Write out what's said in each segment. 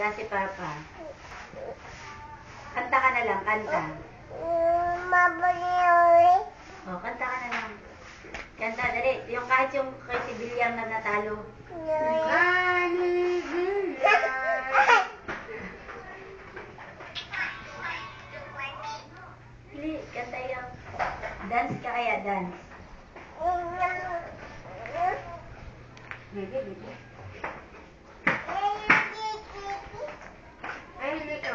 Yan si Papa. Kanta ka na lang, kanta. Oh, kanta ka na lang. Kanta, dali. Yung kahit yung kay si Bilyang na natalo. Dili, kanta yung. Dance ka kaya, dance. Hindi, hindi.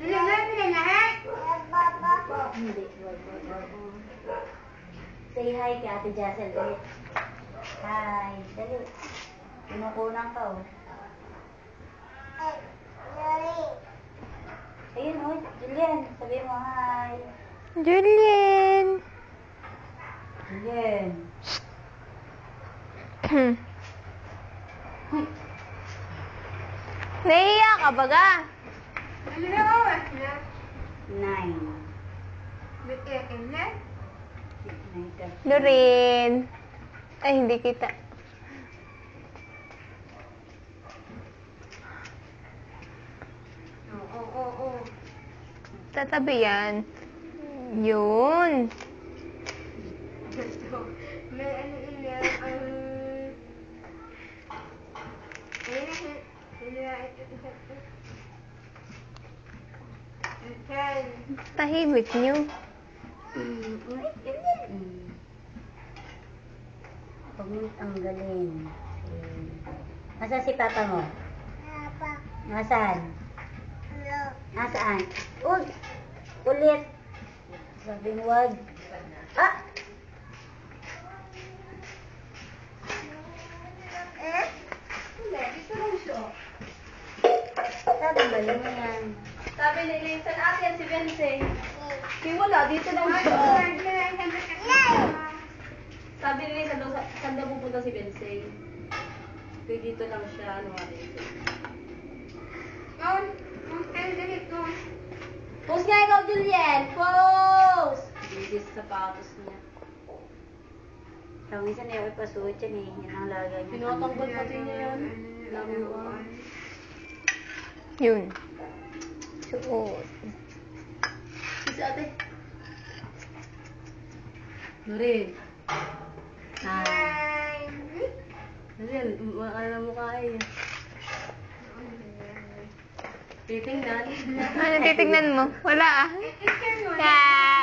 Hindi. wag, wag, wag. Say hi kay Ate Jessel ulit. Hi. Dali. Kinukunan ka oh. Ayun oh, Julian. Sabi mo hi. Julian! Julian. Nahiya ka baga? Nine. Nine ka. Doreen. Ay, hindi kita. Tatabi yan. Yun. Tahimik niyo. Mm, ay, ganyan. Mm. Huwag mo tanggalin. Mm. Nasaan si papa mo? Nasaan? Nasaan? Uy! Ulit! Sabi mo wag. Ah! Tatanggalin mo yan. Sabi ni Linsan, ate yan si Bensei. Si wala, dito lang siya. Sabi ni Linsan, daw, sa- saan daw pupunta si Bensei? Kaya dito lang siya, ano nga dito. Post nga ikaw, Julian! Post! Hindi sa sapatos niya. Kung minsan ayaw ipasuot yan eh. Yan ang lagay niya. Tinatanggal pati niya yan. Lamuan. Yun. Suot. Si ate. Nurin. Ah. Nurin, ano na mukha eh. Titingnan. Ano titignan mo? Wala ah. Yan.